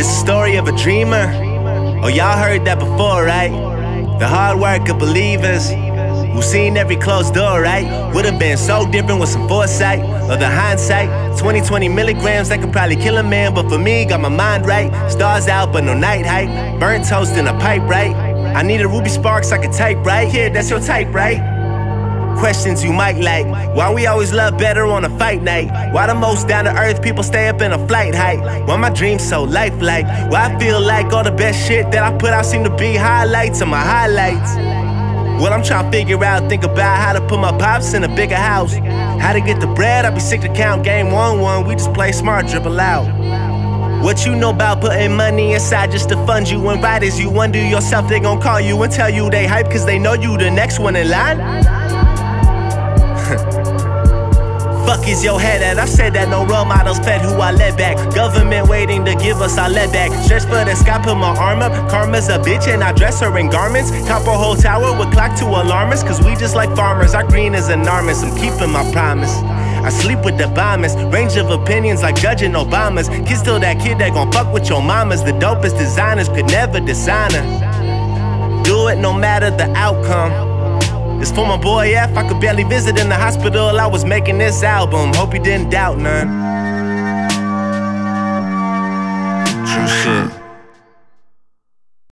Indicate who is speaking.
Speaker 1: This is the story of a dreamer. Oh, y'all heard that before, right? The hard work of believers who seen every closed door, right? Would have been so different with some foresight or the hindsight. 20, 20 milligrams that could probably kill a man, but for me, got my mind right. Stars out, but no night hike. Burnt toast in a pipe, right? I need a Ruby Sparks I can type, right? Yeah, that's your type, right? Questions you might like. Why we always love better on a fight night? Why the most down to earth people stay up in a flight height? Why my dreams so lifelike? Why I feel like all the best shit that I put out seem to be highlights of my highlights? What I'm trying to figure out, think about how to put my pops in a bigger house. How to get the bread, I'd be sick to count game one one. We just play smart, dribble out. What you know about putting money aside just to fund you and right you undo yourself, they gon' call you and tell you they hype cause they know you the next one in line. Fuck is your head at? I said that no role models fed who I let back. Government waiting to give us our let back. Stretch for the sky, put my arm up. Karma's a bitch and I dress her in garments. A whole tower with clock to alarm us. Cause we just like farmers. Our green is enormous. I'm keeping my promise. I sleep with the bombers, range of opinions like judging Obama's. Kid still that kid that gon' fuck with your mamas. The dopest designers could never design her. Do it no matter the outcome. It's for my boy F. I could barely visit in the hospital. I was making this album. Hope you didn't doubt none.